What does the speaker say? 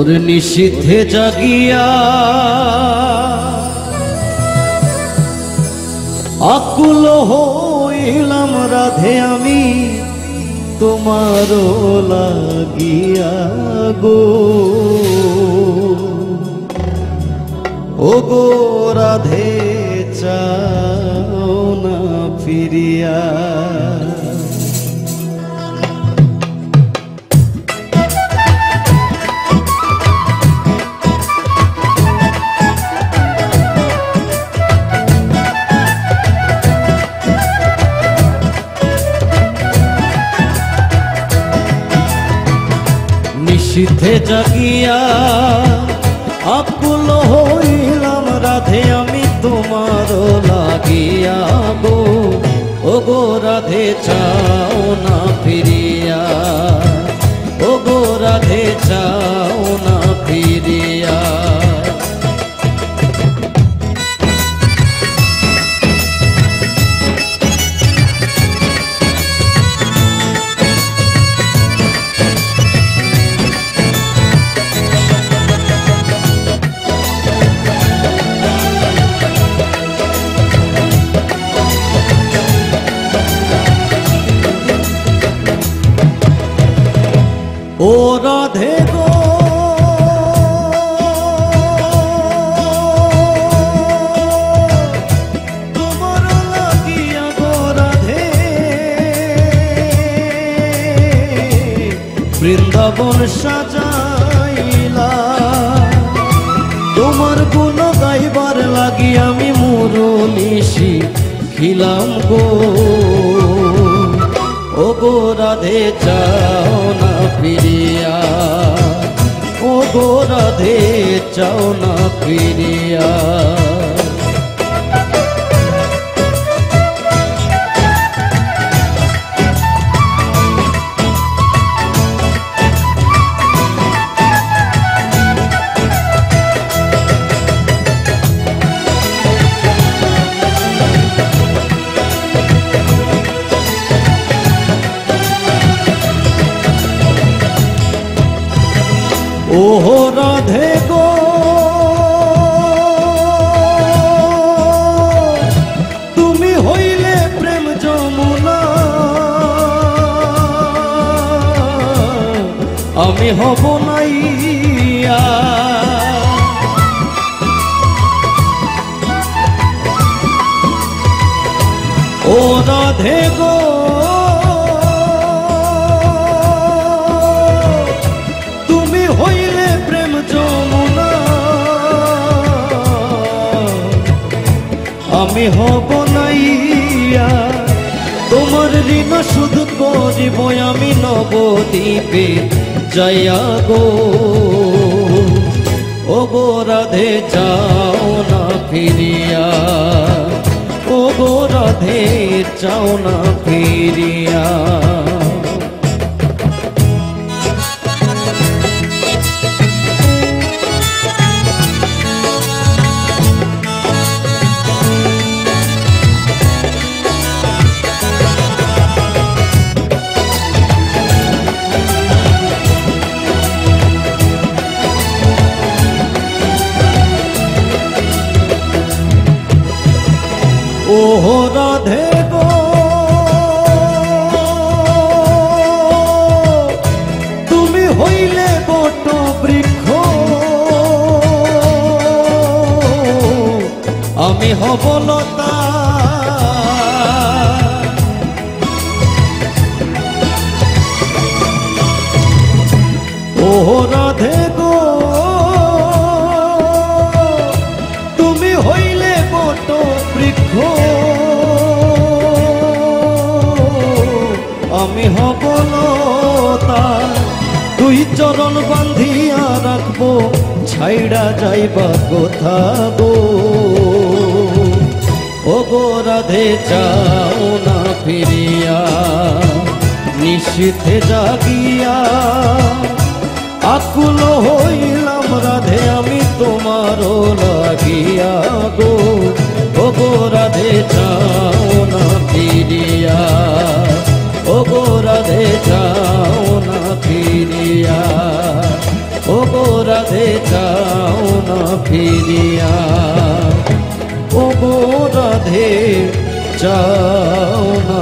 ওর নিষিদ্ধে জাগিয়া আকুল হইলাম রাধে আমি তোমার লাগিয়া গো। ও গো রাধে চাও না ফিরিয়া। নিষিদ্ধে জাগিয়া আকুল হইলাম, রাধে আমি তোমার লাগিয়া গো। ও গো রাধে, চাও না ফিরিয়া। ও গো রাধে, চাও রাধে গো। তোমার লাগিয়া গো রাধে। বৃন্দাবন সাজাইলা। তোমার গুণ গাইবার লাগি আমি মুরলিশি খিলাম গো। ও গো রাধে চাও না ফিরিয়া। ও গো রাধে চাও না ফিরিয়া। ওহো রাধে গো। তুমি যমুনা। আমি হব নাইয়া। ও রাধে গো। আমি হব নাইয়া তোমার ঋণ শুধু করিব আমি নবদ্বীপে। জয়া গো। ও গো রাধে, যাও না ফিরিয়া। ও গো রাধে, যাও না ফিরিয়া। রাধে তুমি হইলে বট বৃক্ষ। আমি লতা। চরণ বান্ধিয়া রাখব, ছাইড়া যাইবা কোথা গো? ও গো রাধে চাও না ফিরিয়া নিষিদ্ধে জাগিয়া। আকুল হইলাম রাধে, আমি তোমার লাগিয়া গো। ও গো রাধে চাও ফিরিয়া ও রাধে যাও না।